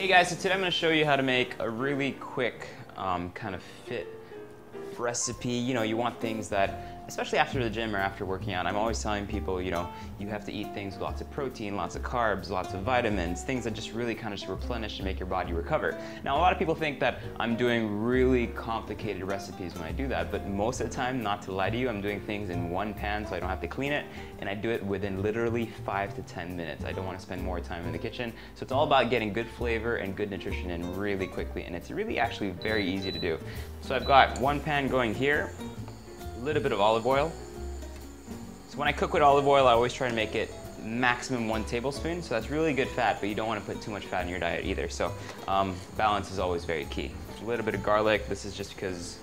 Hey guys, so today I'm going to show you how to make a really quick um, kind of fit recipe. You know, you want things that especially after the gym or after working out, I'm always telling people, you know, you have to eat things with lots of protein, lots of carbs, lots of vitamins, things that just really kind of just replenish and make your body recover. Now, a lot of people think that I'm doing really complicated recipes when I do that, but most of the time, not to lie to you, I'm doing things in one pan so I don't have to clean it, and I do it within literally five to 10 minutes. I don't want to spend more time in the kitchen. So it's all about getting good flavor and good nutrition in really quickly, and it's really actually very easy to do. So I've got one pan going here, a little bit of olive oil. So when I cook with olive oil, I always try to make it maximum one tablespoon. So that's really good fat, but you don't want to put too much fat in your diet either. So um, balance is always very key. A little bit of garlic. This is just because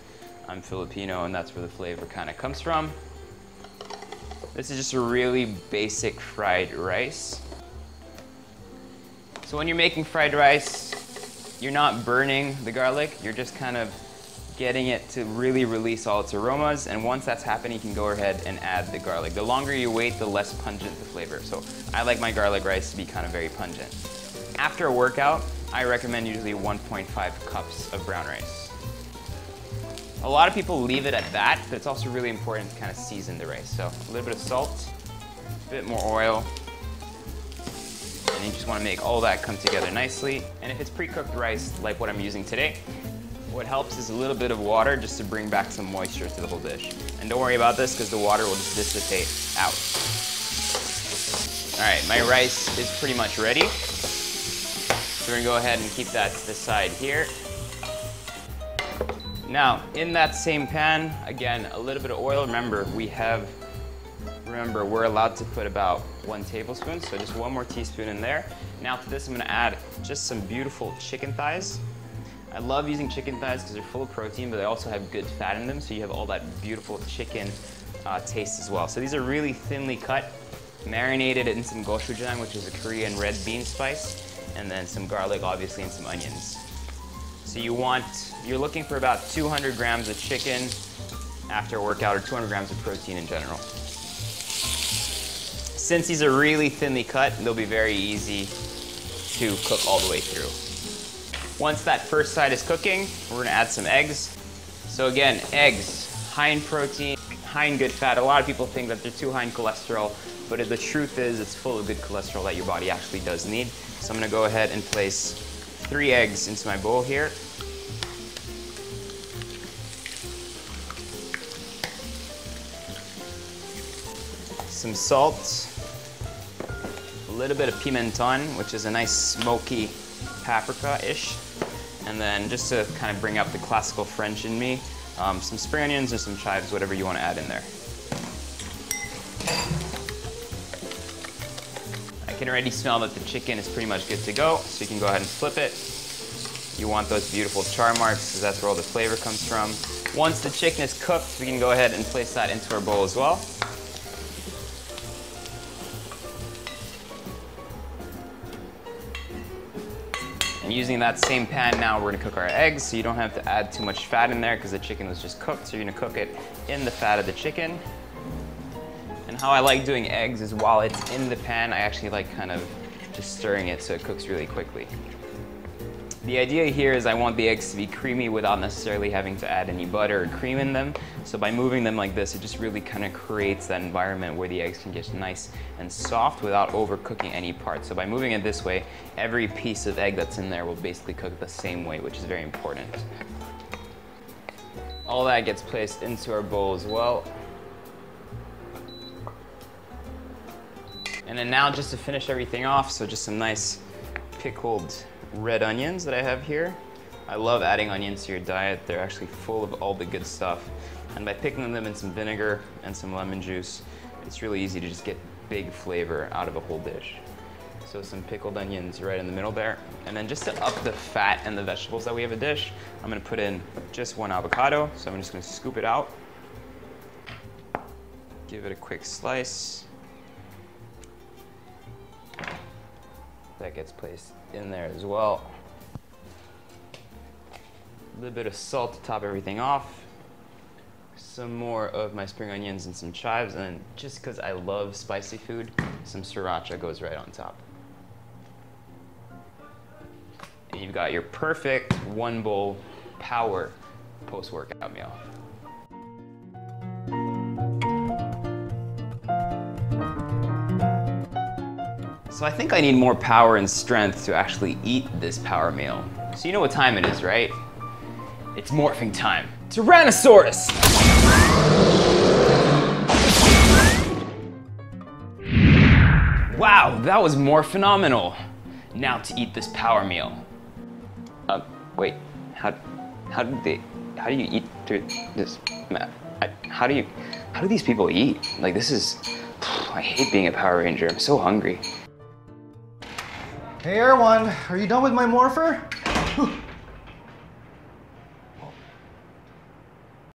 I'm Filipino and that's where the flavor kind of comes from. This is just a really basic fried rice. So when you're making fried rice, you're not burning the garlic, you're just kind of getting it to really release all its aromas. And once that's happened, you can go ahead and add the garlic. The longer you wait, the less pungent the flavor. So I like my garlic rice to be kind of very pungent. After a workout, I recommend usually 1.5 cups of brown rice. A lot of people leave it at that, but it's also really important to kind of season the rice. So a little bit of salt, a bit more oil, and you just want to make all that come together nicely. And if it's pre-cooked rice, like what I'm using today, what helps is a little bit of water just to bring back some moisture to the whole dish. And don't worry about this because the water will just dissipate out. All right, my rice is pretty much ready. So we're gonna go ahead and keep that to the side here. Now, in that same pan, again, a little bit of oil. Remember, we have, remember, we're allowed to put about one tablespoon, so just one more teaspoon in there. Now to this, I'm gonna add just some beautiful chicken thighs. I love using chicken thighs because they're full of protein, but they also have good fat in them, so you have all that beautiful chicken uh, taste as well. So these are really thinly cut, marinated in some gochujang, which is a Korean red bean spice, and then some garlic, obviously, and some onions. So you want, you're looking for about 200 grams of chicken after a workout, or 200 grams of protein in general. Since these are really thinly cut, they'll be very easy to cook all the way through. Once that first side is cooking, we're gonna add some eggs. So again, eggs, high in protein, high in good fat. A lot of people think that they're too high in cholesterol, but the truth is it's full of good cholesterol that your body actually does need. So I'm gonna go ahead and place three eggs into my bowl here. Some salt, a little bit of pimenton, which is a nice smoky paprika-ish. And then just to kind of bring up the classical French in me, um, some spring onions or some chives, whatever you want to add in there. I can already smell that the chicken is pretty much good to go, so you can go ahead and flip it. You want those beautiful char marks because that's where all the flavor comes from. Once the chicken is cooked, we can go ahead and place that into our bowl as well. And using that same pan now, we're gonna cook our eggs, so you don't have to add too much fat in there because the chicken was just cooked, so you're gonna cook it in the fat of the chicken. And how I like doing eggs is while it's in the pan, I actually like kind of just stirring it so it cooks really quickly. The idea here is I want the eggs to be creamy without necessarily having to add any butter or cream in them. So by moving them like this, it just really kind of creates that environment where the eggs can get nice and soft without overcooking any part. So by moving it this way, every piece of egg that's in there will basically cook the same way, which is very important. All that gets placed into our bowl as well. And then now just to finish everything off, so just some nice pickled red onions that I have here. I love adding onions to your diet. They're actually full of all the good stuff. And by picking them in some vinegar and some lemon juice, it's really easy to just get big flavor out of a whole dish. So some pickled onions right in the middle there. And then just to up the fat and the vegetables that we have a dish, I'm gonna put in just one avocado. So I'm just gonna scoop it out. Give it a quick slice. That gets placed in there as well. A little bit of salt to top everything off. Some more of my spring onions and some chives, and just because I love spicy food, some sriracha goes right on top. and you've got your perfect one bowl power post-workout meal. So I think I need more power and strength to actually eat this power meal. So you know what time it is, right? It's morphing time. Tyrannosaurus! Wow, that was more phenomenal. Now to eat this power meal. Uh, wait, how, how did they, how do you eat through this? I, how do you, how do these people eat? Like this is, I hate being a Power Ranger. I'm so hungry. Hey, Erwan, are you done with my morpher?